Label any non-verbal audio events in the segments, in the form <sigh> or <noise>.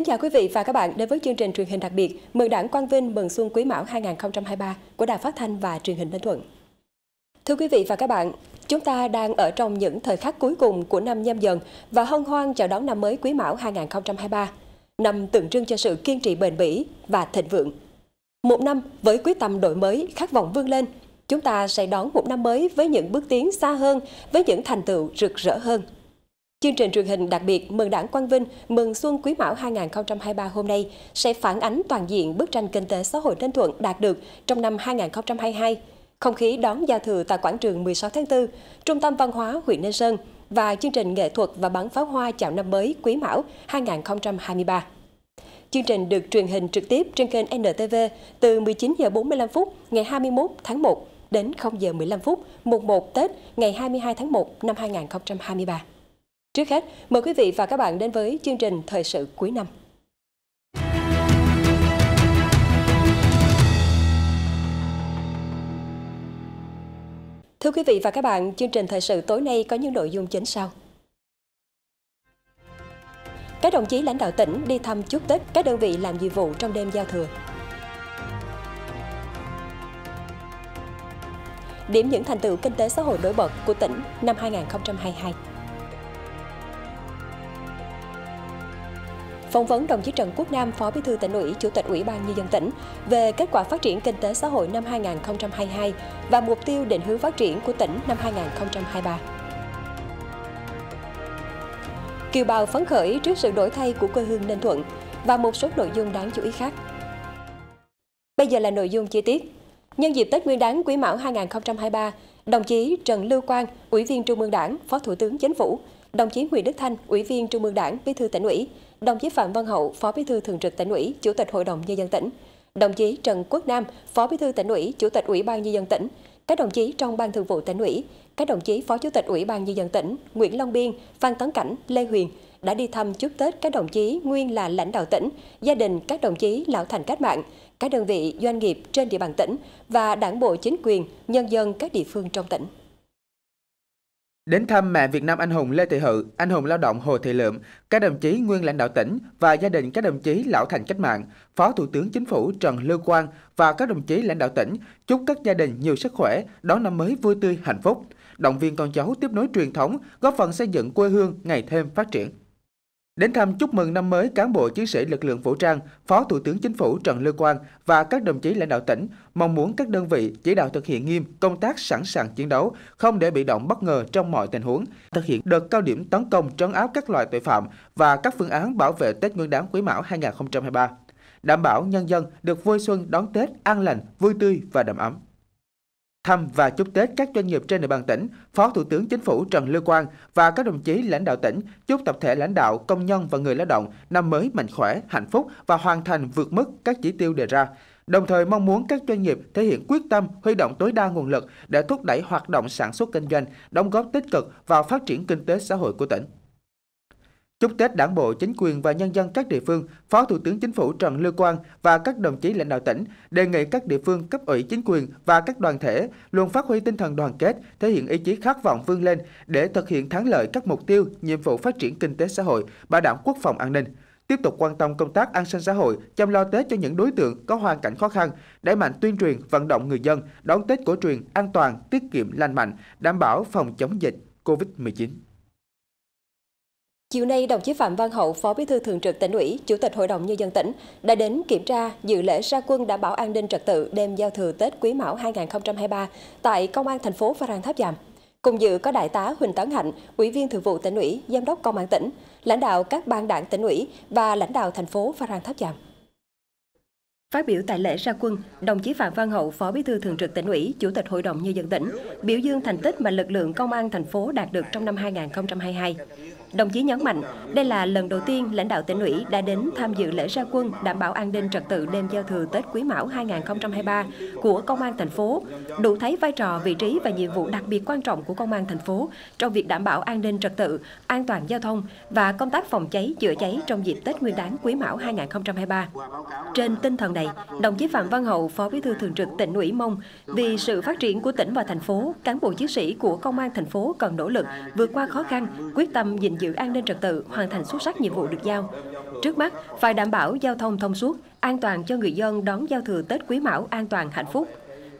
Kính chào quý vị và các bạn đến với chương trình truyền hình đặc biệt Mừng Đảng Quang Vinh mừng xuân Quý Mão 2023 của Đài Phát thanh và Truyền hình Ninh Thuận. Thưa quý vị và các bạn, chúng ta đang ở trong những thời khắc cuối cùng của năm nhâm dần và hân hoan chào đón năm mới Quý Mão 2023, năm tượng trưng cho sự kiên trì bền bỉ và thịnh vượng. Một năm với quyết tâm đổi mới, khát vọng vươn lên, chúng ta sẽ đón một năm mới với những bước tiến xa hơn, với những thành tựu rực rỡ hơn. Chương trình truyền hình đặc biệt Mừng Đảng Quang Vinh, Mừng Xuân Quý Mão 2023 hôm nay sẽ phản ánh toàn diện bức tranh kinh tế xã hội Ninh Thuận đạt được trong năm 2022, không khí đón giao thừa tại quảng trường 16 tháng 4, Trung tâm Văn hóa huyện Ninh Sơn và chương trình nghệ thuật và bắn pháo hoa chào năm mới Quý Mão 2023. Chương trình được truyền hình trực tiếp trên kênh NTV từ 19 giờ 45 phút ngày 21 tháng 1 đến 0 giờ 15 phút mùng 1 Tết ngày 22 tháng 1 năm 2023. Trước hết, mời quý vị và các bạn đến với chương trình Thời sự cuối năm. Thưa quý vị và các bạn, chương trình Thời sự tối nay có những nội dung chính sau. Các đồng chí lãnh đạo tỉnh đi thăm chúc Tết các đơn vị làm nhiệm vụ trong đêm giao thừa. Điểm những thành tựu kinh tế xã hội nổi bật của tỉnh năm 2022. Phỏng vấn đồng chí Trần Quốc Nam, Phó Bí thư tỉnh ủy, Chủ tịch Ủy ban nhân dân tỉnh về kết quả phát triển kinh tế xã hội năm 2022 và mục tiêu định hướng phát triển của tỉnh năm 2023. Kiều bào phấn khởi trước sự đổi thay của quê hương Ninh Thuận và một số nội dung đáng chú ý khác. Bây giờ là nội dung chi tiết. Nhân dịp Tết Nguyên đán Quý Mão 2023, đồng chí Trần Lưu Quang, Ủy viên Trung ương Đảng, Phó Thủ tướng Chính phủ, đồng chí Nguyễn Đức Thanh, Ủy viên Trung ương Đảng, Bí thư tỉnh ủy, đồng chí Phạm Văn Hậu, Phó Bí thư Thường trực tỉnh ủy, Chủ tịch Hội đồng nhân dân tỉnh, đồng chí Trần Quốc Nam, Phó Bí thư tỉnh ủy, Chủ tịch Ủy ban nhân dân tỉnh, các đồng chí trong ban thường vụ tỉnh ủy, các đồng chí Phó Chủ tịch Ủy ban nhân dân tỉnh Nguyễn Long Biên, Phan Tấn Cảnh, Lê Huyền đã đi thăm chúc Tết các đồng chí nguyên là lãnh đạo tỉnh, gia đình các đồng chí lão thành cách mạng, các đơn vị doanh nghiệp trên địa bàn tỉnh và đảng bộ chính quyền, nhân dân các địa phương trong tỉnh. Đến thăm mẹ Việt Nam anh hùng Lê Thị Hự, anh hùng lao động Hồ Thị Lượm, các đồng chí nguyên lãnh đạo tỉnh và gia đình các đồng chí lão thành cách mạng, Phó Thủ tướng Chính phủ Trần Lưu Quang và các đồng chí lãnh đạo tỉnh chúc các gia đình nhiều sức khỏe, đón năm mới vui tươi hạnh phúc, động viên con cháu tiếp nối truyền thống, góp phần xây dựng quê hương ngày thêm phát triển. Đến thăm chúc mừng năm mới cán bộ chiến sĩ lực lượng vũ trang, Phó Thủ tướng Chính phủ Trần Lưu Quang và các đồng chí lãnh đạo tỉnh mong muốn các đơn vị chỉ đạo thực hiện nghiêm công tác sẵn sàng chiến đấu, không để bị động bất ngờ trong mọi tình huống, thực hiện đợt cao điểm tấn công trấn áp các loại tội phạm và các phương án bảo vệ Tết Nguyên đán Quý Mão 2023, đảm bảo nhân dân được vui xuân đón Tết an lành, vui tươi và đầm ấm. Thăm và chúc Tết các doanh nghiệp trên địa bàn tỉnh, Phó Thủ tướng Chính phủ Trần Lưu Quang và các đồng chí lãnh đạo tỉnh chúc tập thể lãnh đạo, công nhân và người lao động năm mới mạnh khỏe, hạnh phúc và hoàn thành vượt mức các chỉ tiêu đề ra. Đồng thời mong muốn các doanh nghiệp thể hiện quyết tâm huy động tối đa nguồn lực để thúc đẩy hoạt động sản xuất kinh doanh, đóng góp tích cực vào phát triển kinh tế xã hội của tỉnh. Chúc Tết Đảng bộ, chính quyền và nhân dân các địa phương, Phó Thủ tướng Chính phủ Trần Lưu Quang và các đồng chí lãnh đạo tỉnh đề nghị các địa phương cấp ủy chính quyền và các đoàn thể luôn phát huy tinh thần đoàn kết, thể hiện ý chí khát vọng vươn lên để thực hiện thắng lợi các mục tiêu, nhiệm vụ phát triển kinh tế xã hội, bảo đảm quốc phòng an ninh. Tiếp tục quan tâm công tác an sinh xã hội, chăm lo Tết cho những đối tượng có hoàn cảnh khó khăn, đẩy mạnh tuyên truyền, vận động người dân đón Tết cổ truyền an toàn, tiết kiệm, lành mạnh, đảm bảo phòng chống dịch COVID-19. Chiều nay, đồng chí Phạm Văn Hậu, Phó Bí thư Thường trực tỉnh ủy, Chủ tịch Hội đồng Nhân dân tỉnh đã đến kiểm tra dự lễ ra quân đảm bảo an ninh trật tự đêm giao thừa Tết Quý Mão 2023 tại Công an thành phố Phan Rang Tháp Chàm. Cùng dự có Đại tá Huỳnh Tấn Hạnh, Ủy viên Thường vụ tỉnh ủy, Giám đốc Công an tỉnh, lãnh đạo các ban đảng tỉnh ủy và lãnh đạo thành phố Phan Rang Tháp Chàm. Phát biểu tại lễ ra quân, đồng chí Phạm Văn Hậu, Phó Bí thư Thường trực tỉnh ủy, Chủ tịch Hội đồng Nhân dân tỉnh, biểu dương thành tích mà lực lượng công an thành phố đạt được trong năm 2022. Đồng chí nhấn mạnh, đây là lần đầu tiên lãnh đạo tỉnh ủy đã đến tham dự lễ ra quân đảm bảo an ninh trật tự đêm giao thừa Tết Quý Mão 2023 của Công an thành phố, đủ thấy vai trò, vị trí và nhiệm vụ đặc biệt quan trọng của Công an thành phố trong việc đảm bảo an ninh trật tự, an toàn giao thông và công tác phòng cháy chữa cháy trong dịp Tết Nguyên đán Quý Mão 2023. Trên tinh thần này, đồng chí Phạm Văn Hậu, Phó Bí thư Thường trực tỉnh ủy mong vì sự phát triển của tỉnh và thành phố, cán bộ chiến sĩ của Công an thành phố cần nỗ lực vượt qua khó khăn, quyết tâm gìn giữ an ninh trật tự, hoàn thành xuất sắc nhiệm vụ được giao. Trước mắt, phải đảm bảo giao thông thông suốt, an toàn cho người dân đón giao thừa Tết Quý Mão an toàn hạnh phúc.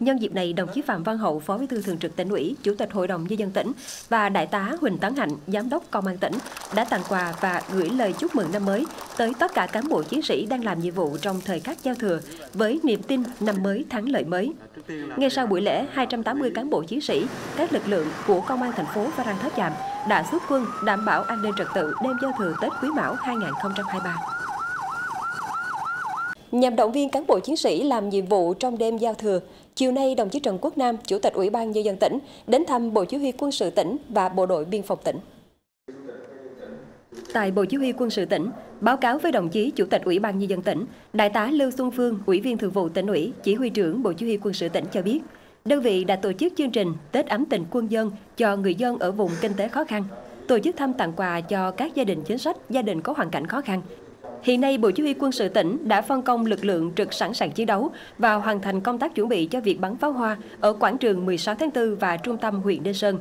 Nhân dịp này, đồng chí Phạm Văn Hậu, Phó Bí thư Thường trực tỉnh ủy, Chủ tịch Hội đồng nhân dân tỉnh và Đại tá Huỳnh Tấn Hạnh, Giám đốc Công an tỉnh đã tặng quà và gửi lời chúc mừng năm mới tới tất cả cán bộ chiến sĩ đang làm nhiệm vụ trong thời khắc giao thừa với niềm tin năm mới thắng lợi mới. Ngay sau buổi lễ, 280 cán bộ chiến sĩ, các lực lượng của Công an thành phố Phan Rang Tháp Chạm đã xuất quân đảm bảo an ninh trật tự đêm giao thừa Tết Quý Mão 2023. Nhằm động viên cán bộ chiến sĩ làm nhiệm vụ trong đêm giao thừa, chiều nay đồng chí Trần Quốc Nam, Chủ tịch Ủy ban Nhân dân tỉnh, đến thăm Bộ Chỉ huy quân sự tỉnh và Bộ đội Biên phòng tỉnh. Tại Bộ Chỉ huy quân sự tỉnh, báo cáo với đồng chí Chủ tịch Ủy ban Nhân dân tỉnh, Đại tá Lưu Xuân Phương, Ủy viên Thường vụ tỉnh ủy, Chỉ huy trưởng Bộ Chỉ huy quân sự tỉnh cho biết, đơn vị đã tổ chức chương trình Tết ấm tình quân dân cho người dân ở vùng kinh tế khó khăn, tổ chức thăm tặng quà cho các gia đình chính sách, gia đình có hoàn cảnh khó khăn, Hiện nay, Bộ Chỉ huy quân sự tỉnh đã phân công lực lượng trực sẵn sàng chiến đấu và hoàn thành công tác chuẩn bị cho việc bắn pháo hoa ở quảng trường 16 tháng 4 và trung tâm huyện Đê Sơn.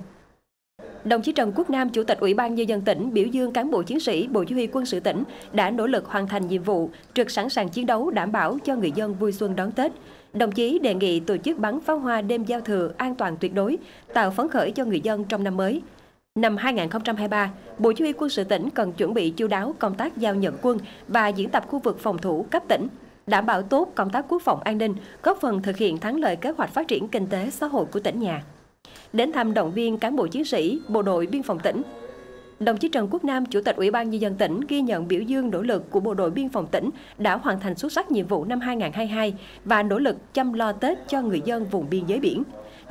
Đồng chí Trần Quốc Nam, Chủ tịch Ủy ban Nhân dân tỉnh biểu dương cán bộ chiến sĩ Bộ Chỉ huy quân sự tỉnh đã nỗ lực hoàn thành nhiệm vụ, trực sẵn sàng chiến đấu đảm bảo cho người dân vui xuân đón Tết. Đồng chí đề nghị tổ chức bắn pháo hoa đêm giao thừa an toàn tuyệt đối, tạo phấn khởi cho người dân trong năm mới. Năm 2023, Bộ Chỉ huy quân sự tỉnh cần chuẩn bị chu đáo công tác giao nhận quân và diễn tập khu vực phòng thủ cấp tỉnh, đảm bảo tốt công tác quốc phòng an ninh, góp phần thực hiện thắng lợi kế hoạch phát triển kinh tế xã hội của tỉnh nhà. Đến thăm động viên cán bộ chiến sĩ, bộ đội biên phòng tỉnh, Đồng chí Trần Quốc Nam, Chủ tịch Ủy ban Nhân dân tỉnh ghi nhận biểu dương nỗ lực của Bộ đội Biên phòng tỉnh đã hoàn thành xuất sắc nhiệm vụ năm 2022 và nỗ lực chăm lo Tết cho người dân vùng biên giới biển.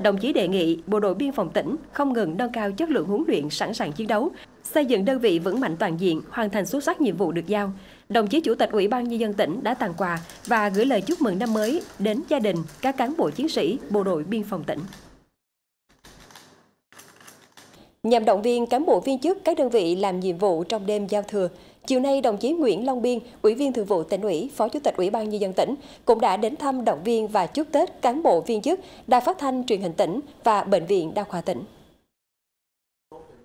Đồng chí đề nghị Bộ đội Biên phòng tỉnh không ngừng nâng cao chất lượng huấn luyện sẵn sàng chiến đấu, xây dựng đơn vị vững mạnh toàn diện, hoàn thành xuất sắc nhiệm vụ được giao. Đồng chí Chủ tịch Ủy ban Nhân dân tỉnh đã tặng quà và gửi lời chúc mừng năm mới đến gia đình, các cán bộ chiến sĩ Bộ đội Biên phòng tỉnh. Nhằm động viên cán bộ viên chức các đơn vị làm nhiệm vụ trong đêm giao thừa, Chiều nay, đồng chí Nguyễn Long Biên, Ủy viên Thường vụ tỉnh ủy, Phó Chủ tịch Ủy ban Nhân dân tỉnh, cũng đã đến thăm động viên và chúc Tết cán bộ viên chức, Đài phát thanh truyền hình tỉnh và Bệnh viện Đa khoa tỉnh.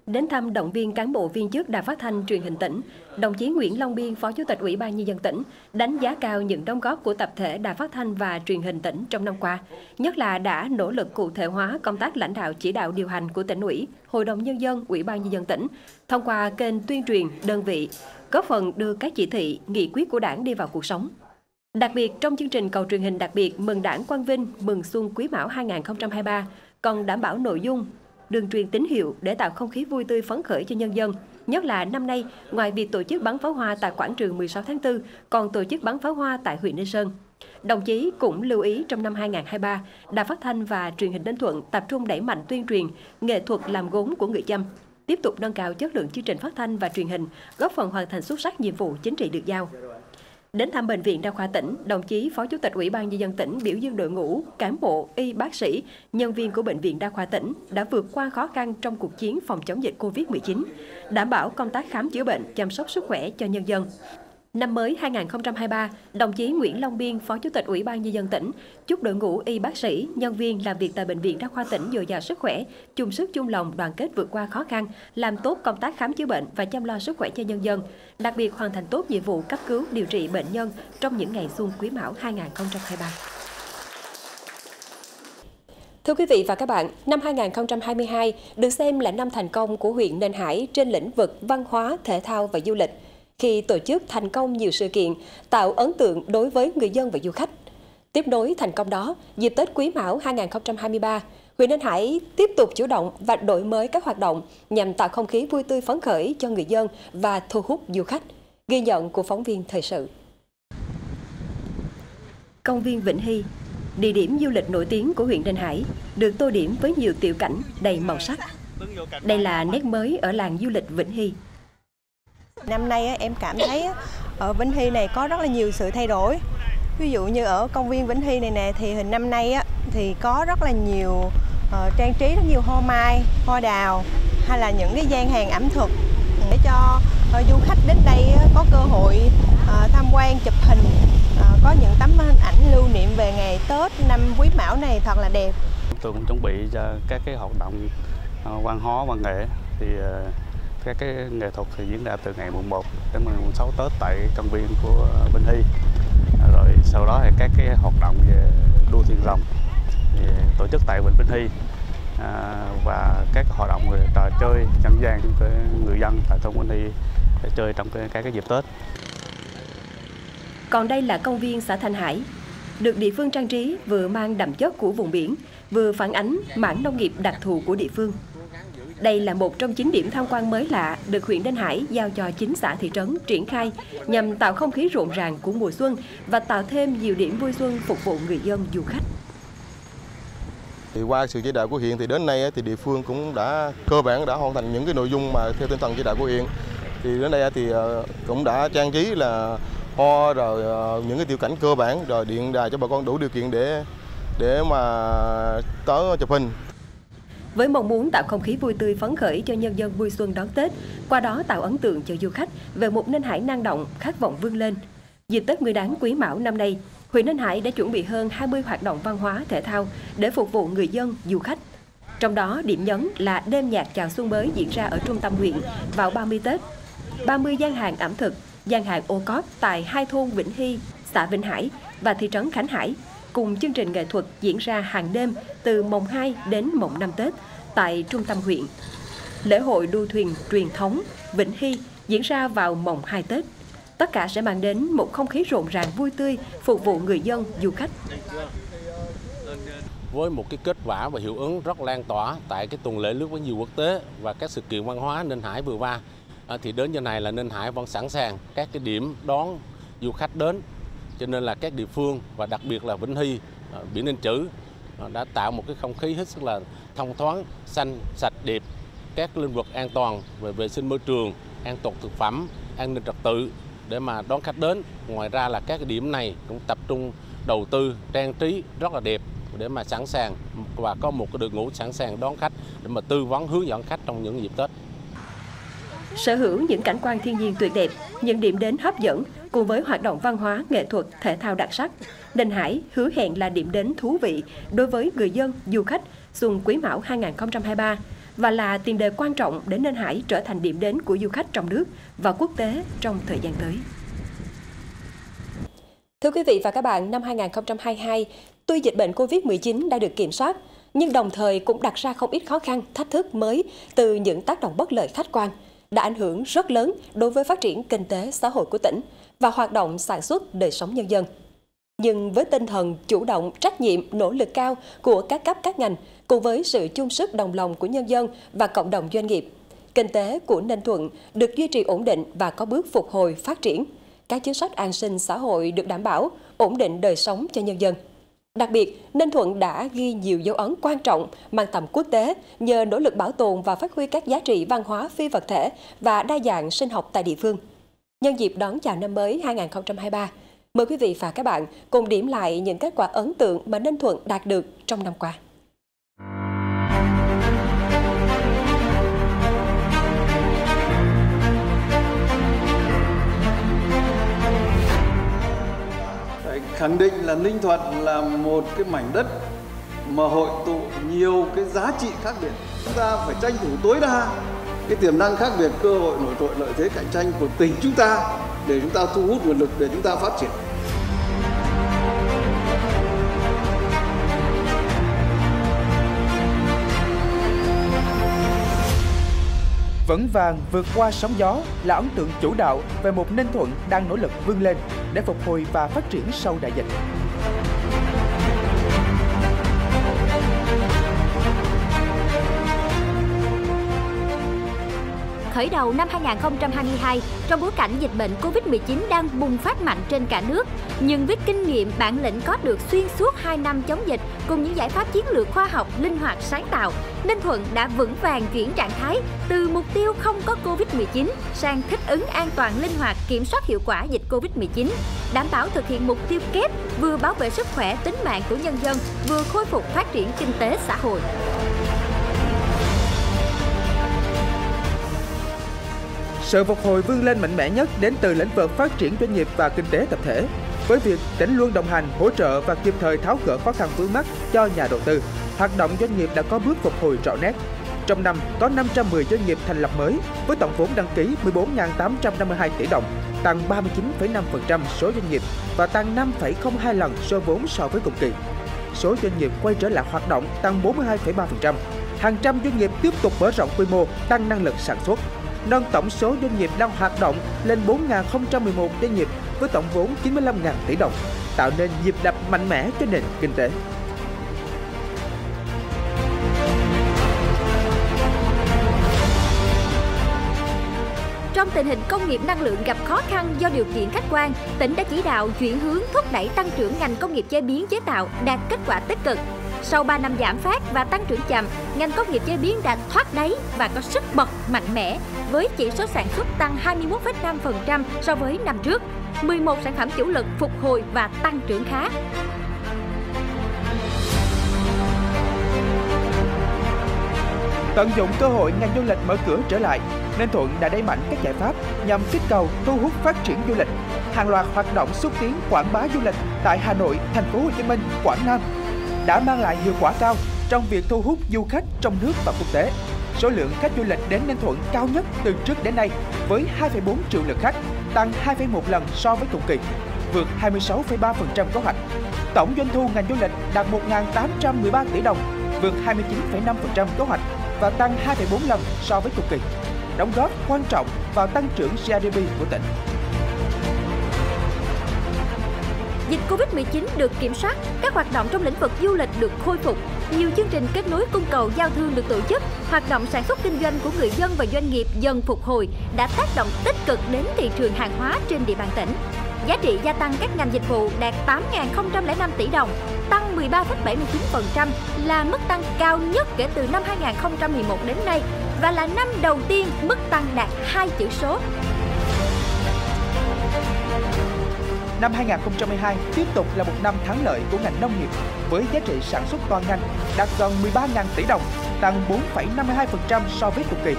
Đến thăm động viên cán bộ viên chức Đài Phát thanh Truyền hình tỉnh, đồng chí Nguyễn Long Biên, Phó Chủ tịch Ủy ban nhân dân tỉnh, đánh giá cao những đóng góp của tập thể Đài Phát thanh và Truyền hình tỉnh trong năm qua, nhất là đã nỗ lực cụ thể hóa công tác lãnh đạo chỉ đạo điều hành của tỉnh ủy, Hội đồng nhân dân, Ủy ban nhân dân tỉnh thông qua kênh tuyên truyền đơn vị, góp phần đưa các chỉ thị, nghị quyết của Đảng đi vào cuộc sống. Đặc biệt trong chương trình cầu truyền hình đặc biệt Mừng Đảng Quang Vinh Mừng Xuân Quý Mão 2023 còn đảm bảo nội dung, đường truyền tín hiệu để tạo không khí vui tươi phấn khởi cho nhân dân. Nhất là năm nay, ngoài việc tổ chức bắn pháo hoa tại quảng trường 16 tháng 4, còn tổ chức bắn pháo hoa tại huyện Ninh Sơn. Đồng chí cũng lưu ý trong năm 2023, Đài Phát thanh và Truyền hình Ninh Thuận tập trung đẩy mạnh tuyên truyền nghệ thuật làm gốm của người Chăm, tiếp tục nâng cao chất lượng chương trình phát thanh và truyền hình, góp phần hoàn thành xuất sắc nhiệm vụ chính trị được giao. Đến thăm Bệnh viện Đa khoa tỉnh, đồng chí Phó Chủ tịch Ủy ban Nhân dân tỉnh biểu dương đội ngũ, cán bộ, y bác sĩ, nhân viên của Bệnh viện Đa khoa tỉnh đã vượt qua khó khăn trong cuộc chiến phòng chống dịch COVID-19, đảm bảo công tác khám chữa bệnh, chăm sóc sức khỏe cho nhân dân. Năm mới 2023, đồng chí Nguyễn Long Biên, Phó Chủ tịch Ủy ban Nhân dân tỉnh, chúc đội ngũ y bác sĩ, nhân viên làm việc tại Bệnh viện Đa khoa tỉnh dồi dào sức khỏe, chung sức chung lòng đoàn kết vượt qua khó khăn, làm tốt công tác khám chữa bệnh và chăm lo sức khỏe cho nhân dân, đặc biệt hoàn thành tốt nhiệm vụ cấp cứu điều trị bệnh nhân trong những ngày xuân quý mão 2023. Thưa quý vị và các bạn, năm 2022 được xem là năm thành công của huyện Ninh Hải trên lĩnh vực văn hóa, thể thao và du lịch khi tổ chức thành công nhiều sự kiện, tạo ấn tượng đối với người dân và du khách. Tiếp nối thành công đó, dịp Tết Quý Mão 2023, huyện Ninh Hải tiếp tục chủ động và đổi mới các hoạt động nhằm tạo không khí vui tươi phấn khởi cho người dân và thu hút du khách. Ghi nhận của phóng viên thời sự. Công viên Vĩnh Hy, địa điểm du lịch nổi tiếng của huyện Ninh Hải, được tô điểm với nhiều tiểu cảnh đầy màu sắc. Đây là nét mới ở làng du lịch Vĩnh Hy. Năm nay em cảm thấy ở Vĩnh Hy này có rất là nhiều sự thay đổi. Ví dụ như ở công viên Vĩnh Hy này nè thì hình năm nay thì có rất là nhiều ờ, trang trí rất nhiều hoa mai, hoa đào hay là những cái gian hàng ẩm thực để cho ờ, du khách đến đây có cơ hội ờ, tham quan chụp hình có những tấm hình ảnh lưu niệm về ngày Tết năm Quý Mão này thật là đẹp. Tôi cũng chuẩn bị cho các cái hoạt động văn hóa văn nghệ thì các cái nghệ thuật thì diễn ra từ ngày mùng 1 đến mùng 6 Tết tại công viên của Bình Hy. À, rồi sau đó thì các cái hoạt động về đua thuyền rồng thì tổ chức tại Bình Bình Hy à, và các hoạt động về trò chơi dân gian của người dân tại thôn Bình Hy để chơi trong các cái dịp Tết. Còn đây là công viên xã Thanh Hải, được địa phương trang trí vừa mang đậm chất của vùng biển, vừa phản ánh mảng nông nghiệp đặc thù của địa phương. Đây là một trong chín điểm tham quan mới lạ được huyện Đinh Hải giao cho chính xã thị trấn triển khai nhằm tạo không khí rộn ràng của mùa xuân và tạo thêm nhiều điểm vui xuân phục vụ người dân, du khách. Thì qua sự chỉ đạo của huyện thì đến nay thì địa phương cũng đã, cơ bản đã hoàn thành những cái nội dung mà theo tinh thần chỉ đạo của huyện. Thì đến đây thì ờ, cũng đã trang trí là ho rồi ờ, những cái tiêu cảnh cơ bản, rồi điện đài cho bà con đủ điều kiện để để mà tới chụp hình với mong muốn tạo không khí vui tươi phấn khởi cho nhân dân vui xuân đón Tết, qua đó tạo ấn tượng cho du khách về một Ninh Hải năng động, khát vọng vươn lên. Dịp Tết Nguyên đán Quý Mão năm nay, huyện Ninh Hải đã chuẩn bị hơn 20 hoạt động văn hóa thể thao để phục vụ người dân, du khách. Trong đó, điểm nhấn là đêm nhạc chào xuân mới diễn ra ở trung tâm huyện vào 30 Tết. 30 gian hàng ẩm thực, gian hàng ô cóp tại hai thôn Vĩnh Hy, xã Vĩnh Hải và thị trấn Khánh Hải cùng chương trình nghệ thuật diễn ra hàng đêm từ mồng 2 đến mồng 5 Tết tại trung tâm huyện. Lễ hội đua thuyền truyền thống Vĩnh Hy diễn ra vào mồng 2 Tết. Tất cả sẽ mang đến một không khí rộn ràng vui tươi phục vụ người dân, du khách. Với một cái kết quả và hiệu ứng rất lan tỏa tại cái tuần lễ lướt với nhiều quốc tế và các sự kiện văn hóa Ninh Hải vừa qua, à, thì đến giờ này là Ninh Hải vẫn sẵn sàng các cái điểm đón du khách đến cho nên là các địa phương và đặc biệt là Vĩnh Hy, à, Biển Ninh Chữ à, đã tạo một cái không khí hết sức là thông thoáng, xanh, sạch, đẹp, các lĩnh vực an toàn về vệ sinh môi trường, an toàn thực phẩm, an ninh trật tự để mà đón khách đến. Ngoài ra là các điểm này cũng tập trung đầu tư trang trí rất là đẹp để mà sẵn sàng và có một cái đội ngũ sẵn sàng đón khách để mà tư vấn hướng dẫn khách trong những dịp Tết. Sở hữu những cảnh quan thiên nhiên tuyệt đẹp, những điểm đến hấp dẫn cùng với hoạt động văn hóa, nghệ thuật, thể thao đặc sắc, Ninh Hải hứa hẹn là điểm đến thú vị đối với người dân, du khách xuân Quý Mão 2023 và là tiền đề quan trọng để Ninh Hải trở thành điểm đến của du khách trong nước và quốc tế trong thời gian tới. Thưa quý vị và các bạn, năm 2022, tuy dịch bệnh COVID-19 đã được kiểm soát, nhưng đồng thời cũng đặt ra không ít khó khăn, thách thức mới từ những tác động bất lợi khách quan đã ảnh hưởng rất lớn đối với phát triển kinh tế xã hội của tỉnh và hoạt động sản xuất đời sống nhân dân. Nhưng với tinh thần chủ động, trách nhiệm, nỗ lực cao của các cấp các ngành, cùng với sự chung sức đồng lòng của nhân dân và cộng đồng doanh nghiệp, kinh tế của Ninh Thuận được duy trì ổn định và có bước phục hồi phát triển. Các chính sách an sinh xã hội được đảm bảo, ổn định đời sống cho nhân dân. Đặc biệt, Ninh Thuận đã ghi nhiều dấu ấn quan trọng mang tầm quốc tế nhờ nỗ lực bảo tồn và phát huy các giá trị văn hóa phi vật thể và đa dạng sinh học tại địa phương. Nhân dịp đón chào năm mới 2023, mời quý vị và các bạn cùng điểm lại những kết quả ấn tượng mà Ninh Thuận đạt được trong năm qua. Khẳng định là Ninh Thuận là một cái mảnh đất mà hội tụ nhiều cái giá trị khác biệt. Chúng ta phải tranh thủ tối đa cái tiềm năng khác biệt, cơ hội nổi trội lợi thế cạnh tranh của tỉnh chúng ta để chúng ta thu hút nguồn lực để chúng ta phát triển. Vẫn vàng vượt qua sóng gió là ấn tượng chủ đạo về một Ninh Thuận đang nỗ lực vươn lên để phục hồi và phát triển sau đại dịch. Khởi đầu năm 2022 trong bối cảnh dịch bệnh Covid-19 đang bùng phát mạnh trên cả nước. Nhưng với kinh nghiệm bản lĩnh có được xuyên suốt 2 năm chống dịch cùng những giải pháp chiến lược khoa học, linh hoạt, sáng tạo, Ninh Thuận đã vững vàng chuyển trạng thái từ mục tiêu không có Covid-19 sang thích ứng an toàn, linh hoạt, kiểm soát hiệu quả dịch Covid-19, đảm bảo thực hiện mục tiêu kép vừa bảo vệ sức khỏe, tính mạng của nhân dân, vừa khôi phục phát triển kinh tế xã hội. Sự phục hồi vươn lên mạnh mẽ nhất đến từ lĩnh vực phát triển doanh nghiệp và kinh tế tập thể. Với việc tỉnh luôn đồng hành, hỗ trợ và kịp thời tháo gỡ khó khăn vướng mắt cho nhà đầu tư, hoạt động doanh nghiệp đã có bước phục hồi rõ nét. Trong năm có 510 doanh nghiệp thành lập mới với tổng vốn đăng ký 14.852 tỷ đồng, tăng 39,5% số doanh nghiệp và tăng 5,02 lần số vốn so với cùng kỳ. Số doanh nghiệp quay trở lại hoạt động tăng 42,3%. Hàng trăm doanh nghiệp tiếp tục mở rộng quy mô, tăng năng lực sản xuất, nâng tổng số doanh nghiệp đang hoạt động lên 4.011 doanh nghiệp với tổng vốn 95.000 tỷ đồng, tạo nên nhịp đập mạnh mẽ cho nền kinh tế. Trong tình hình công nghiệp năng lượng gặp khó khăn do điều kiện khách quan, tỉnh đã chỉ đạo chuyển hướng thúc đẩy tăng trưởng ngành công nghiệp chế biến chế tạo đạt kết quả tích cực. Sau 3 năm giảm phát và tăng trưởng chậm, ngành công nghiệp chế biến đã thoát đáy và có sức bật mạnh mẽ với chỉ số sản xuất tăng 21,5% so với năm trước. 11 sản phẩm chủ lực phục hồi và tăng trưởng khá. Tận dụng cơ hội ngành du lịch mở cửa trở lại, Ninh Thuận đã đẩy mạnh các giải pháp nhằm kích cầu thu hút phát triển du lịch. Hàng loạt hoạt động xúc tiến quảng bá du lịch tại Hà Nội, Thành phố Hồ Chí Minh, Quảng Nam đã mang lại hiệu quả cao trong việc thu hút du khách trong nước và quốc tế. Số lượng khách du lịch đến Ninh Thuận cao nhất từ trước đến nay với 2,4 triệu lượt khách, tăng 2,1 lần so với cùng kỳ, vượt 26,3% kế hoạch. Tổng doanh thu ngành du lịch đạt 1.813 tỷ đồng, vượt 29,5% kế hoạch và tăng 2,4 lần so với cùng kỳ, đóng góp quan trọng vào tăng trưởng GDP của tỉnh. Dịch Covid-19 được kiểm soát, các hoạt động trong lĩnh vực du lịch được khôi phục, nhiều chương trình kết nối cung cầu giao thương được tổ chức, hoạt động sản xuất kinh doanh của người dân và doanh nghiệp dần phục hồi đã tác động tích cực đến thị trường hàng hóa trên địa bàn tỉnh. Giá trị gia tăng các ngành dịch vụ đạt 8.005 tỷ đồng, tăng 13,79% là mức tăng cao nhất kể từ năm 2011 đến nay và là năm đầu tiên mức tăng đạt hai chữ số. Năm 2022 tiếp tục là một năm thắng lợi của ngành nông nghiệp với giá trị sản xuất toàn ngành đạt gần 13.000 tỷ đồng, tăng 4,52% so với cùng kỳ.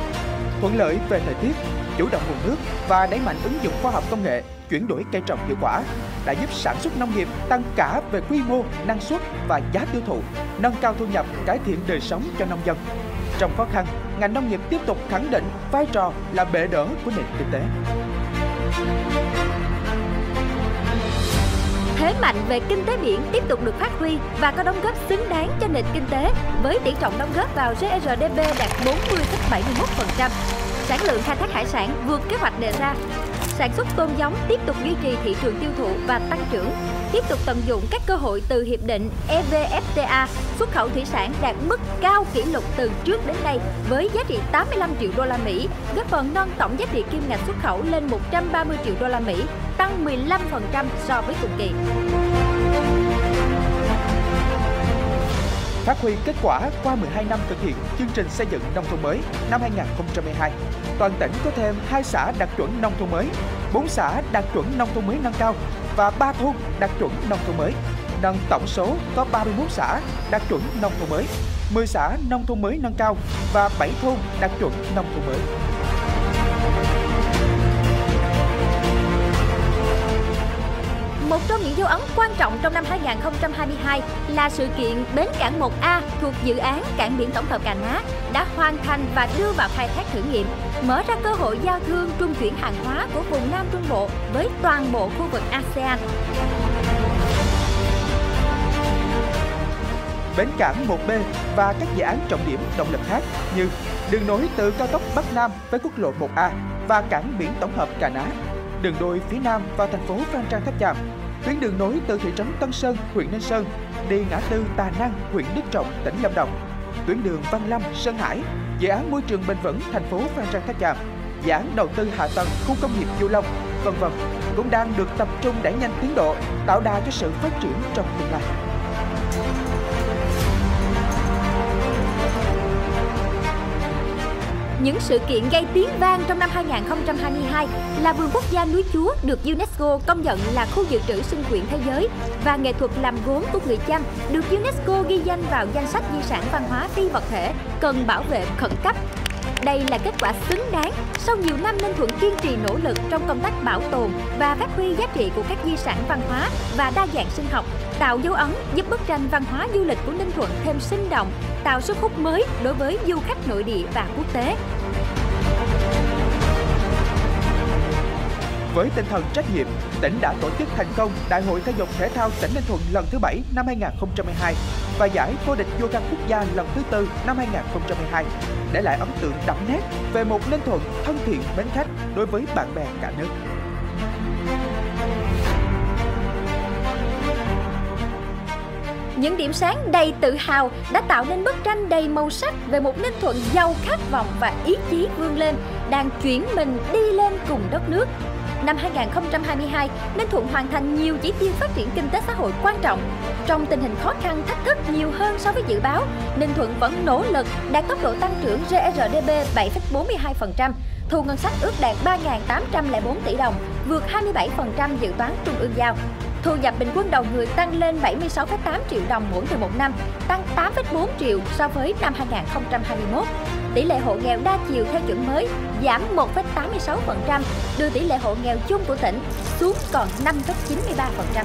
Thuận lợi về thời tiết, chủ động nguồn nước và đẩy mạnh ứng dụng khoa học công nghệ, chuyển đổi cây trồng hiệu quả đã giúp sản xuất nông nghiệp tăng cả về quy mô, năng suất và giá tiêu thụ, nâng cao thu nhập, cải thiện đời sống cho nông dân. Trong khó khăn, ngành nông nghiệp tiếp tục khẳng định vai trò là bệ đỡ của nền kinh tế. Thế mạnh về kinh tế biển tiếp tục được phát huy và có đóng góp xứng đáng cho nền kinh tế với tỷ trọng đóng góp vào GRDP đạt 40,71%. Sản lượng khai thác hải sản vượt kế hoạch đề ra. Sản xuất tôm giống tiếp tục duy trì thị trường tiêu thụ và tăng trưởng. Tiếp tục tận dụng các cơ hội từ hiệp định EVFTA, xuất khẩu thủy sản đạt mức cao kỷ lục từ trước đến nay với giá trị 85 triệu đô la Mỹ, góp phần nâng tổng giá trị kim ngạch xuất khẩu lên 130 triệu đô la Mỹ, tăng 15% so với cùng kỳ. Phát huy kết quả qua 12 năm thực hiện chương trình xây dựng nông thôn mới năm 2022, toàn tỉnh có thêm 2 xã đạt chuẩn nông thôn mới, 4 xã đạt chuẩn nông thôn mới nâng cao và 3 thôn đạt chuẩn nông thôn mới. Nâng tổng số có 31 xã đạt chuẩn nông thôn mới, 10 xã nông thôn mới nâng cao và 7 thôn đạt chuẩn nông thôn mới. Một trong những dấu ấn quan trọng trong năm 2022 là sự kiện Bến Cảng 1A thuộc dự án Cảng biển tổng hợp Cà Ná đã hoàn thành và đưa vào khai thác thử nghiệm, mở ra cơ hội giao thương trung chuyển hàng hóa của vùng Nam Trung Bộ với toàn bộ khu vực ASEAN. Bến cảng 1B và các dự án trọng điểm động lực khác như đường nối từ cao tốc Bắc Nam với quốc lộ 1A và cảng biển tổng hợp Cà Ná, đường đôi phía Nam vào thành phố Phan Trang Tháp Chàm, tuyến đường nối từ thị trấn Tân Sơn, huyện Ninh Sơn đi ngã tư Tà Năng, huyện Đức Trọng, tỉnh Lâm Đồng, tuyến đường Văn Lâm, Sơn Hải, dự án môi trường bền vững thành phố Phan Rang Tháp Chàm, dự án đầu tư hạ tầng khu công nghiệp Du Long, vân vân cũng đang được tập trung đẩy nhanh tiến độ, tạo đà cho sự phát triển trong tương lai. Những sự kiện gây tiếng vang trong năm 2022 là vườn quốc gia núi Chúa được UNESCO công nhận là khu dự trữ sinh quyển thế giới và nghệ thuật làm gốm của người Chăm được UNESCO ghi danh vào danh sách di sản văn hóa phi vật thể cần bảo vệ khẩn cấp. Đây là kết quả xứng đáng sau nhiều năm Ninh Thuận kiên trì nỗ lực trong công tác bảo tồn và phát huy giá trị của các di sản văn hóa và đa dạng sinh học, tạo dấu ấn giúp bức tranh văn hóa du lịch của Ninh Thuận thêm sinh động, tạo sức hút mới đối với du khách nội địa và quốc tế. Với tinh thần trách nhiệm, tỉnh đã tổ chức thành công Đại hội thể dục thể thao tỉnh Ninh Thuận lần thứ 7 năm 2022 và giải vô địch vô đăng quốc gia lần thứ tư năm 2022, để lại ấn tượng đậm nét về một Ninh Thuận thân thiện mến khách đối với bạn bè cả nước. Những điểm sáng đầy tự hào đã tạo nên bức tranh đầy màu sắc về một Ninh Thuận giàu khát vọng và ý chí vươn lên, đang chuyển mình đi lên cùng đất nước năm 2022, Ninh Thuận hoàn thành nhiều chỉ tiêu phát triển kinh tế xã hội quan trọng. Trong tình hình khó khăn thách thức nhiều hơn so với dự báo, Ninh Thuận vẫn nỗ lực đạt tốc độ tăng trưởng GRDP 7,42%, thu ngân sách ước đạt 3.804 tỷ đồng, vượt 27% dự toán trung ương giao. Thu nhập bình quân đầu người tăng lên 76,8 triệu đồng mỗi người một năm, tăng 8,4 triệu so với năm 2021 tỷ lệ hộ nghèo đa chiều theo chuẩn mới giảm 1,86%, đưa tỷ lệ hộ nghèo chung của tỉnh xuống còn 5,93%.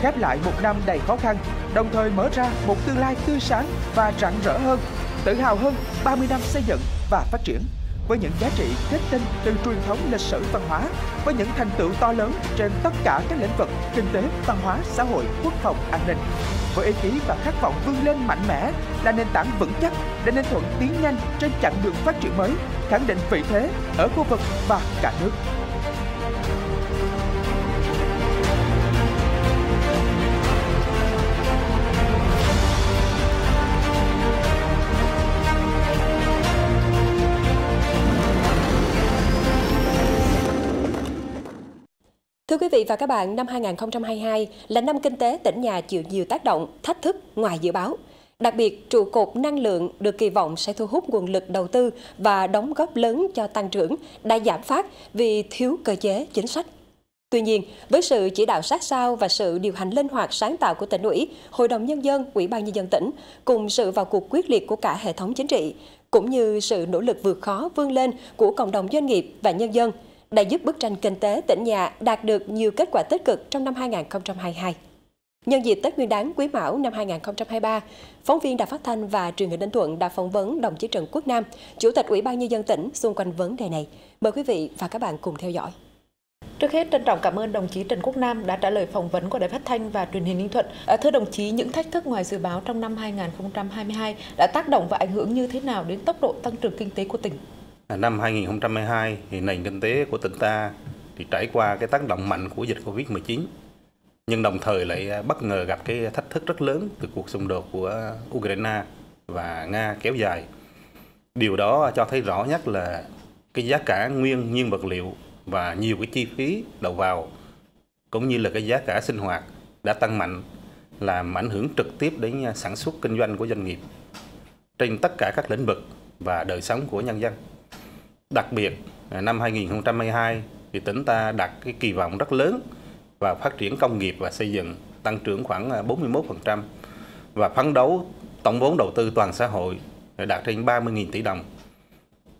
Khép lại một năm đầy khó khăn, đồng thời mở ra một tương lai tươi sáng và rạng rỡ hơn, tự hào hơn 30 năm xây dựng và phát triển với những giá trị kết tinh từ truyền thống lịch sử văn hóa, với những thành tựu to lớn trên tất cả các lĩnh vực kinh tế, văn hóa, xã hội, quốc phòng, an ninh. Với ý chí và khát vọng vươn lên mạnh mẽ là nền tảng vững chắc để Ninh Thuận tiến nhanh trên chặng đường phát triển mới, khẳng định vị thế ở khu vực và cả nước. Quý vị và các bạn, năm 2022 là năm kinh tế tỉnh nhà chịu nhiều tác động, thách thức ngoài dự báo. Đặc biệt, trụ cột năng lượng được kỳ vọng sẽ thu hút nguồn lực đầu tư và đóng góp lớn cho tăng trưởng đã giảm phát vì thiếu cơ chế chính sách. Tuy nhiên, với sự chỉ đạo sát sao và sự điều hành linh hoạt sáng tạo của tỉnh ủy, Hội đồng Nhân dân, Ủy ban Nhân dân tỉnh, cùng sự vào cuộc quyết liệt của cả hệ thống chính trị, cũng như sự nỗ lực vượt khó vươn lên của cộng đồng doanh nghiệp và nhân dân – đã giúp bức tranh kinh tế tỉnh nhà đạt được nhiều kết quả tích cực trong năm 2022. Nhân dịp Tết Nguyên đán Quý Mão năm 2023, phóng viên Đài Phát thanh và Truyền hình Ninh Thuận đã phỏng vấn đồng chí Trần Quốc Nam, Chủ tịch Ủy ban nhân dân tỉnh xung quanh vấn đề này. Mời quý vị và các bạn cùng theo dõi. Trước hết trân trọng cảm ơn đồng chí Trần Quốc Nam đã trả lời phỏng vấn của Đài Phát thanh và Truyền hình Ninh Thuận. À, thưa đồng chí, những thách thức ngoài dự báo trong năm 2022 đã tác động và ảnh hưởng như thế nào đến tốc độ tăng trưởng kinh tế của tỉnh? À, năm 2022 thì nền kinh tế của tỉnh ta thì trải qua cái tác động mạnh của dịch Covid-19 nhưng đồng thời lại à, bất ngờ gặp cái thách thức rất lớn từ cuộc xung đột của Ukraine và Nga kéo dài. Điều đó cho thấy rõ nhất là cái giá cả nguyên nhiên vật liệu và nhiều cái chi phí đầu vào, cũng như là cái giá cả sinh hoạt đã tăng mạnh, làm ảnh hưởng trực tiếp đến à, sản xuất kinh doanh của doanh nghiệp trên tất cả các lĩnh vực và đời sống của nhân dân. Đặc biệt à, năm 2022 thì tỉnh ta đặt cái kỳ vọng rất lớn vào phát triển công nghiệp và xây dựng tăng trưởng khoảng à, 41% và phấn đấu tổng vốn đầu tư toàn xã hội đạt trên 30.000 tỷ đồng.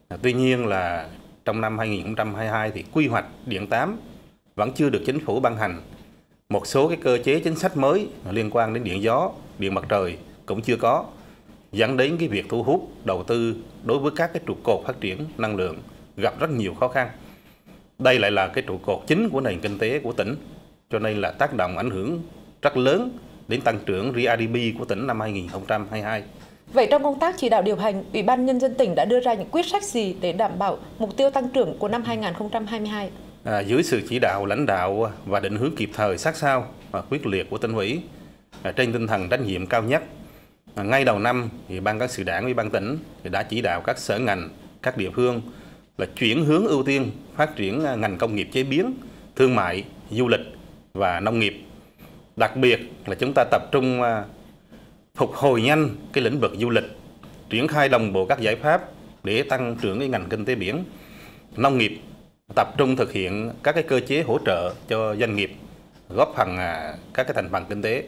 À, tuy nhiên là trong năm 2022 thì quy hoạch điện 8 vẫn chưa được chính phủ ban hành. Một số cái cơ chế chính sách mới liên quan đến điện gió, điện mặt trời cũng chưa có dẫn đến cái việc thu hút đầu tư đối với các cái trụ cột phát triển năng lượng gặp rất nhiều khó khăn. Đây lại là cái trụ cột chính của nền kinh tế của tỉnh, cho nên là tác động ảnh hưởng rất lớn đến tăng trưởng GDP của tỉnh năm 2022. Vậy trong công tác chỉ đạo điều hành, Ủy ban Nhân dân tỉnh đã đưa ra những quyết sách gì để đảm bảo mục tiêu tăng trưởng của năm 2022? À, dưới sự chỉ đạo lãnh đạo và định hướng kịp thời sát sao và quyết liệt của tỉnh ủy, à, trên tinh thần trách nhiệm cao nhất, À, ngay đầu năm thì ban các sự đảng, ủy ban tỉnh thì đã chỉ đạo các sở ngành, các địa phương là chuyển hướng ưu tiên, phát triển à, ngành công nghiệp chế biến, thương mại, du lịch và nông nghiệp. Đặc biệt là chúng ta tập trung à, phục hồi nhanh cái lĩnh vực du lịch, triển khai đồng bộ các giải pháp để tăng trưởng cái ngành kinh tế biển. Nông nghiệp tập trung thực hiện các cái cơ chế hỗ trợ cho doanh nghiệp, góp phần các cái thành phần kinh tế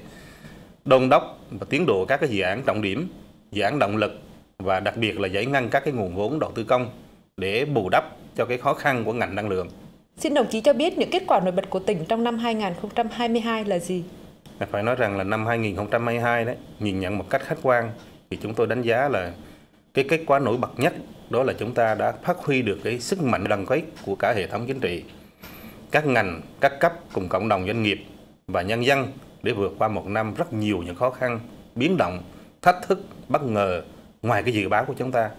đôn đốc và tiến độ các cái dự án trọng điểm, dự án động lực và đặc biệt là giải ngân các cái nguồn vốn đầu tư công để bù đắp cho cái khó khăn của ngành năng lượng. Xin đồng chí cho biết những kết quả nổi bật của tỉnh trong năm 2022 là gì? Phải nói rằng là năm 2022 đấy, nhìn nhận một cách khách quan thì chúng tôi đánh giá là cái kết quả nổi bật nhất đó là chúng ta đã phát huy được cái sức mạnh đoàn kết của cả hệ thống chính trị, các ngành, các cấp cùng cộng đồng doanh nghiệp và nhân dân để vượt qua một năm rất nhiều những khó khăn, biến động, thách thức, bất ngờ ngoài cái dự báo của chúng ta.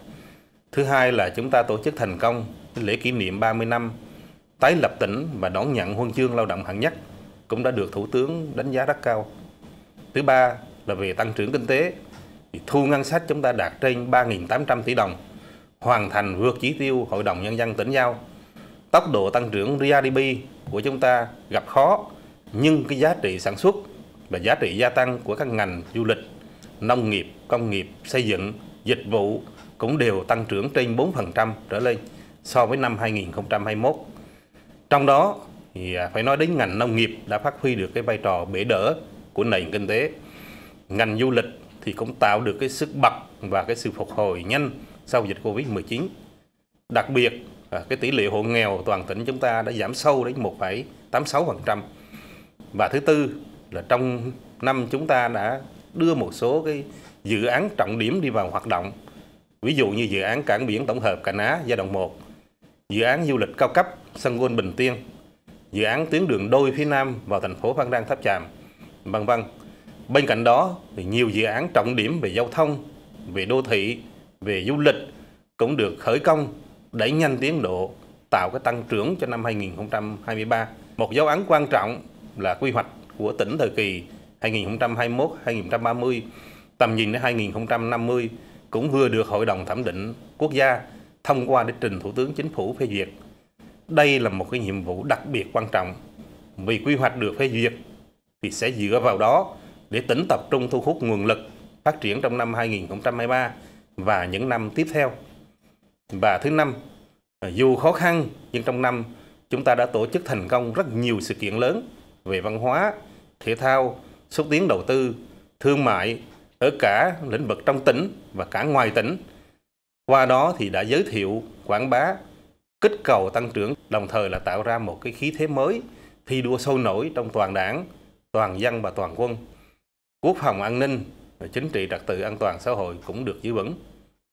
Thứ hai là chúng ta tổ chức thành công lễ kỷ niệm 30 năm tái lập tỉnh và đón nhận huân chương lao động hạng nhất cũng đã được Thủ tướng đánh giá rất cao. Thứ ba là về tăng trưởng kinh tế, thì thu ngân sách chúng ta đạt trên 3.800 tỷ đồng, hoàn thành vượt chỉ tiêu Hội đồng Nhân dân tỉnh giao. Tốc độ tăng trưởng GDP của chúng ta gặp khó, nhưng cái giá trị sản xuất và giá trị gia tăng của các ngành du lịch, nông nghiệp, công nghiệp, xây dựng, dịch vụ cũng đều tăng trưởng trên 4% trở lên so với năm 2021. Trong đó thì à, phải nói đến ngành nông nghiệp đã phát huy được cái vai trò bể đỡ của nền kinh tế. Ngành du lịch thì cũng tạo được cái sức bật và cái sự phục hồi nhanh sau dịch Covid-19. Đặc biệt cái tỷ lệ hộ nghèo toàn tỉnh chúng ta đã giảm sâu đến 1,86%. Và thứ tư là trong năm chúng ta đã đưa một số cái dự án trọng điểm đi vào hoạt động. Ví dụ như dự án cảng biển tổng hợp Cà Ná giai đoạn 1, dự án du lịch cao cấp sân golf Bình Tiên, dự án tuyến đường đôi phía Nam vào thành phố Phan Rang Tháp Chàm, vân vân. Bên cạnh đó thì nhiều dự án trọng điểm về giao thông, về đô thị, về du lịch cũng được khởi công đẩy nhanh tiến độ tạo cái tăng trưởng cho năm 2023. Một dấu ấn quan trọng là quy hoạch của tỉnh thời kỳ 2021-2030, tầm nhìn đến 2050 cũng vừa được Hội đồng Thẩm định Quốc gia thông qua để trình Thủ tướng Chính phủ phê duyệt. Đây là một cái nhiệm vụ đặc biệt quan trọng vì quy hoạch được phê duyệt thì sẽ dựa vào đó để tỉnh tập trung thu hút nguồn lực phát triển trong năm 2023 và những năm tiếp theo. Và thứ năm, dù khó khăn nhưng trong năm chúng ta đã tổ chức thành công rất nhiều sự kiện lớn về văn hóa, thể thao, xúc tiến đầu tư, thương mại ở cả lĩnh vực trong tỉnh và cả ngoài tỉnh. Qua đó thì đã giới thiệu, quảng bá, kích cầu tăng trưởng, đồng thời là tạo ra một cái khí thế mới, thi đua sôi nổi trong toàn đảng, toàn dân và toàn quân. Quốc phòng an ninh, chính trị trật tự an toàn xã hội cũng được giữ vững.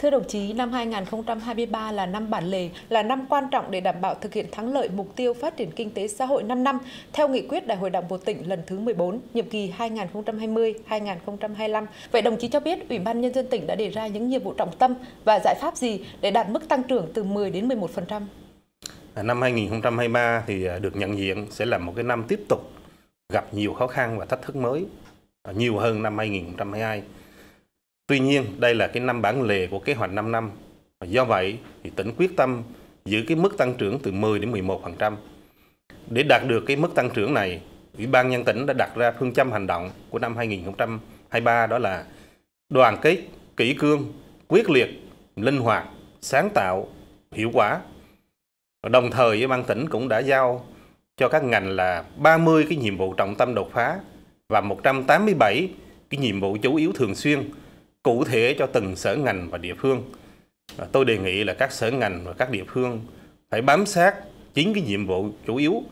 Thưa đồng chí, năm 2023 là năm bản lề, là năm quan trọng để đảm bảo thực hiện thắng lợi mục tiêu phát triển kinh tế xã hội 5 năm theo nghị quyết Đại hội Đảng bộ tỉnh lần thứ 14, nhiệm kỳ 2020-2025. Vậy đồng chí cho biết Ủy ban Nhân dân tỉnh đã đề ra những nhiệm vụ trọng tâm và giải pháp gì để đạt mức tăng trưởng từ 10 đến 11%? À, năm 2023 thì à, được nhận diện sẽ là một cái năm tiếp tục gặp nhiều khó khăn và thách thức mới, à, nhiều hơn năm 2022 Tuy nhiên, đây là cái năm bản lề của kế hoạch 5 năm. Do vậy, thì tỉnh quyết tâm giữ cái mức tăng trưởng từ 10 đến 11%. Để đạt được cái mức tăng trưởng này, Ủy ban nhân tỉnh đã đặt ra phương châm hành động của năm 2023 đó là đoàn kết, kỷ cương, quyết liệt, linh hoạt, sáng tạo, hiệu quả. Đồng thời, Ủy ban tỉnh cũng đã giao cho các ngành là 30 cái nhiệm vụ trọng tâm đột phá và 187 cái nhiệm vụ chủ yếu thường xuyên cụ thể cho từng sở ngành và địa phương. À, tôi đề nghị là các sở ngành và các địa phương phải bám sát chính cái nhiệm vụ chủ yếu,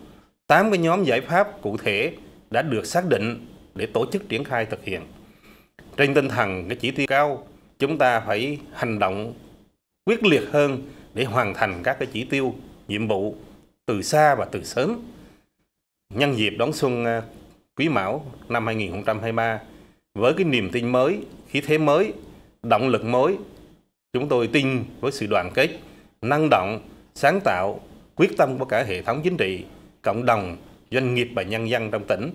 tám cái nhóm giải pháp cụ thể đã được xác định để tổ chức triển khai thực hiện. Trên tinh thần cái chỉ tiêu cao, chúng ta phải hành động quyết liệt hơn để hoàn thành các cái chỉ tiêu, nhiệm vụ từ xa và từ sớm. Nhân dịp đón xuân à, Quý Mão năm 2023, với cái niềm tin mới, khí thế mới, động lực mới, chúng tôi tin với sự đoàn kết, năng động, sáng tạo, quyết tâm của cả hệ thống chính trị, cộng đồng, doanh nghiệp và nhân dân trong tỉnh,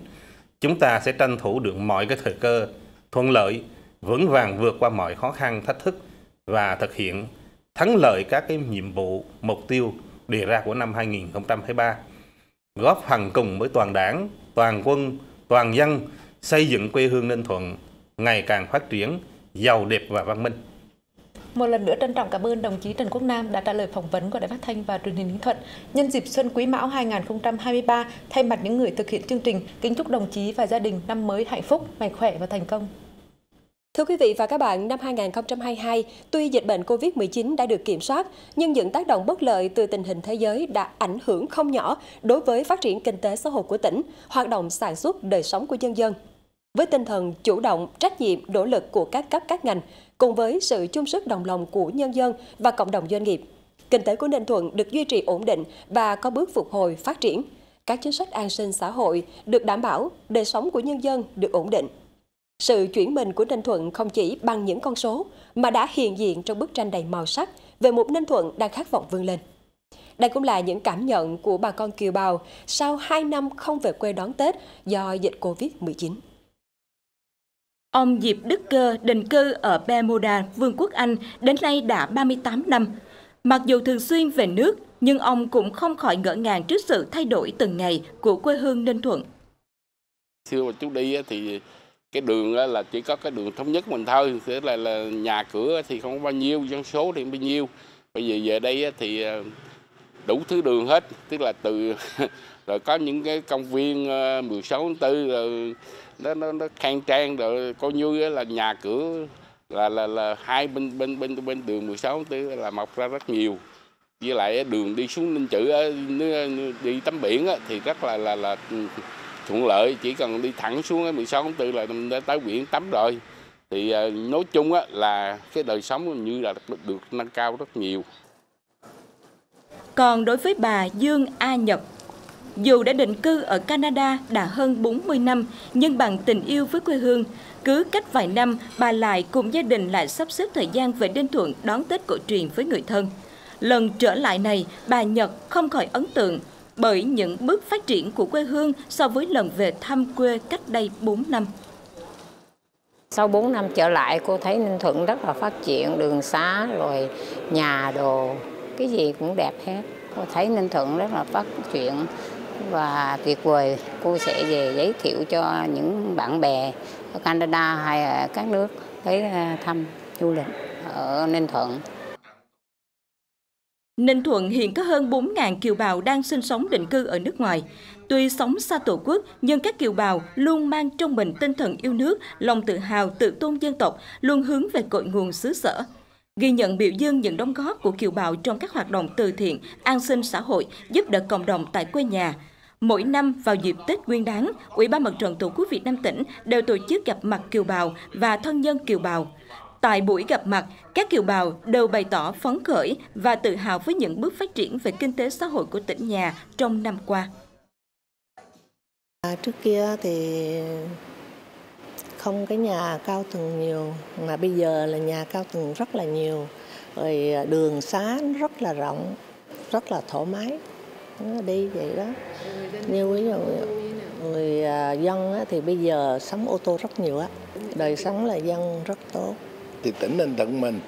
chúng ta sẽ tranh thủ được mọi cái thời cơ thuận lợi, vững vàng vượt qua mọi khó khăn, thách thức và thực hiện thắng lợi các cái nhiệm vụ, mục tiêu đề ra của năm 2023, góp phần cùng với toàn đảng, toàn quân, toàn dân xây dựng quê hương Ninh Thuận ngày càng phát triển, giàu đẹp và văn minh. Một lần nữa trân trọng cảm ơn đồng chí Trần Quốc Nam đã trả lời phỏng vấn của Đài Phát thanh và Truyền hình Ninh Thuận. Nhân dịp Xuân Quý Mão 2023, thay mặt những người thực hiện chương trình, kính chúc đồng chí và gia đình năm mới hạnh phúc, mạnh khỏe và thành công. Thưa quý vị và các bạn, năm 2022, tuy dịch bệnh COVID-19 đã được kiểm soát, nhưng những tác động bất lợi từ tình hình thế giới đã ảnh hưởng không nhỏ đối với phát triển kinh tế xã hội của tỉnh, hoạt động sản xuất, đời sống của nhân dân. Với tinh thần chủ động, trách nhiệm, nỗ lực của các cấp các ngành, cùng với sự chung sức đồng lòng của nhân dân và cộng đồng doanh nghiệp, kinh tế của Ninh Thuận được duy trì ổn định và có bước phục hồi phát triển. Các chính sách an sinh xã hội được đảm bảo, đời sống của nhân dân được ổn định. Sự chuyển mình của Ninh Thuận không chỉ bằng những con số mà đã hiện diện trong bức tranh đầy màu sắc về một Ninh Thuận đang khát vọng vươn lên. Đây cũng là những cảm nhận của bà con kiều bào sau 2 năm không về quê đón Tết do dịch Covid-19. Ông Diệp Đức Cơ định cư ở Bermuda, Vương quốc Anh đến nay đã 38 năm. Mặc dù thường xuyên về nước, nhưng ông cũng không khỏi ngỡ ngàng trước sự thay đổi từng ngày của quê hương Ninh Thuận. Xưa mà chú đi thì cái đường là chỉ có cái đường thống nhất mình thôi, thế là, là nhà cửa thì không có bao nhiêu, dân số thì bao nhiêu. Bây giờ về đây thì ờ, đủ thứ đường hết, tức là từ <laughs> rồi có những cái công viên ờ, 16 tháng 4 rồi nó nó, nó khang trang rồi coi như là nhà cửa là là là hai bên bên bên bên đường 16 tư là mọc ra rất nhiều. Với lại đường đi xuống Ninh Chữ đi tắm biển thì rất là là là thuận lợi. Chỉ cần đi thẳng xuống 16 tháng 4 là đã tới biển tắm rồi. Thì ờ, nói chung á, là cái đời sống như là được, được nâng cao rất nhiều. Còn đối với bà Dương A Nhật, dù đã định cư ở Canada đã hơn 40 năm, nhưng bằng tình yêu với quê hương, cứ cách vài năm bà lại cùng gia đình lại sắp xếp thời gian về Ninh Thuận đón Tết cổ truyền với người thân. Lần trở lại này, bà Nhật không khỏi ấn tượng bởi những bước phát triển của quê hương so với lần về thăm quê cách đây 4 năm. Sau 4 năm trở lại cô thấy Ninh Thuận rất là phát triển, đường xá rồi nhà đồ, cái gì cũng đẹp hết. Cô thấy Ninh Thuận rất là phát triển và tuyệt vời. Cô sẽ về giới thiệu cho những bạn bè ở Canada hay ở các nước tới ờ, thăm du lịch ở Ninh Thuận. Ninh Thuận hiện có hơn 4.000 kiều bào đang sinh sống định cư ở nước ngoài. Tuy sống xa tổ quốc, nhưng các kiều bào luôn mang trong mình tinh thần yêu nước, lòng tự hào, tự tôn dân tộc, luôn hướng về cội nguồn xứ sở. Ghi nhận biểu dương những đóng góp của kiều bào trong các hoạt động từ thiện, an sinh xã hội, giúp đỡ cộng đồng tại quê nhà. Mỗi năm vào dịp Tết Nguyên đán, Ủy ban Mặt trận Tổ quốc Việt Nam tỉnh đều tổ chức gặp mặt kiều bào và thân nhân kiều bào. Tại buổi gặp mặt, các kiều bào đều bày tỏ phấn khởi và tự hào với những bước phát triển về kinh tế xã hội của tỉnh nhà trong năm qua. À, trước kia thì không cái nhà cao tầng nhiều, mà bây giờ là nhà cao tầng rất là nhiều. Rồi à, đường xá rất là rộng, rất là thoải mái. Đi vậy đó. Như ví dụ người à, dân thì bây giờ sống ô tô rất nhiều á. Đời sống là dân rất tốt thì tỉnh Ninh Thuận mình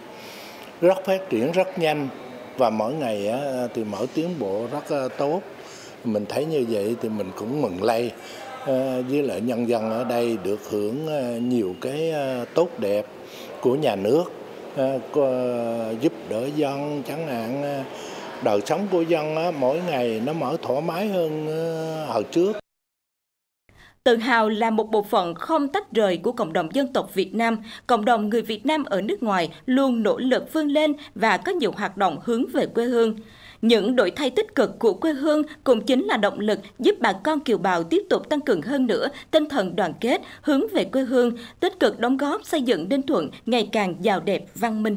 rất phát triển rất nhanh và mỗi ngày thì mở tiến bộ rất à, tốt mình thấy như vậy thì mình cũng mừng lây Ờ, với lại nhân dân ở đây được hưởng ờ, nhiều cái ờ, tốt đẹp của nhà nước giúp đỡ dân, chẳng hạn đời sống của dân mỗi ngày nó mở thoải mái hơn hồi trước. Tự hào là một bộ phận không tách rời của cộng đồng dân tộc Việt Nam, cộng đồng người Việt Nam ở nước ngoài luôn nỗ lực vươn lên và có nhiều hoạt động hướng về quê hương. Những đổi thay tích cực của quê hương cũng chính là động lực giúp bà con kiều bào tiếp tục tăng cường hơn nữa tinh thần đoàn kết, hướng về quê hương, tích cực đóng góp xây dựng Ninh Thuận ngày càng giàu đẹp, văn minh.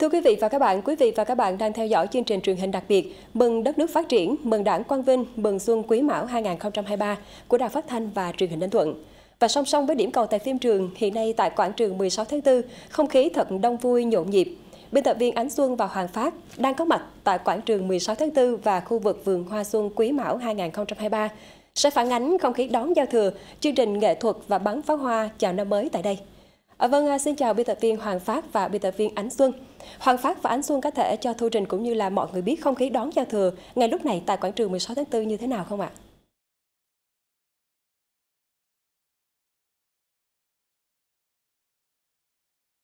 Thưa quý vị và các bạn, quý vị và các bạn đang theo dõi chương trình truyền hình đặc biệt Mừng đất nước phát triển, mừng đảng Quang Vinh, mừng xuân Quý Mão 2023 của Đài Phát thanh và Truyền hình Ninh Thuận. Và song song với điểm cầu tại phim trường, hiện nay tại quảng trường 16 tháng 4, không khí thật đông vui nhộn nhịp. Biên tập viên Ánh Xuân và Hoàng Phát đang có mặt tại quảng trường 16 tháng 4 và khu vực vườn hoa xuân Quý Mão 2023 sẽ phản ánh không khí đón giao thừa, chương trình nghệ thuật và bắn pháo hoa chào năm mới tại đây. À, vâng, à, xin chào biên tập viên Hoàng Phát và biên tập viên Ánh Xuân. Hoàng Phát và Ánh Xuân có thể cho Thu Trình cũng như là mọi người biết không khí đón giao thừa ngày lúc này tại quảng trường 16 tháng 4 như thế nào không ạ?